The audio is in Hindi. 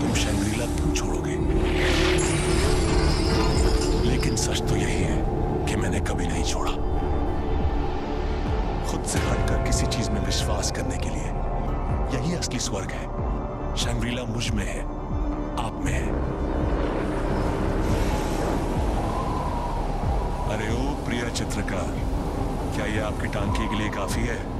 तुम शंग्रीला क्यों छोड़ोगे? लेकिन सच तो यही है कि मैंने कभी नहीं छोड़ा। खुद से हटकर किसी चीज़ में विश्वास करने के लिए यही असली स्वर्ग है। शंग्रीला मुझमें है, आप में है। अरे ओ प्रिय चित्रकार, क्या ये आपकी टांकी के लिए काफ़ी है?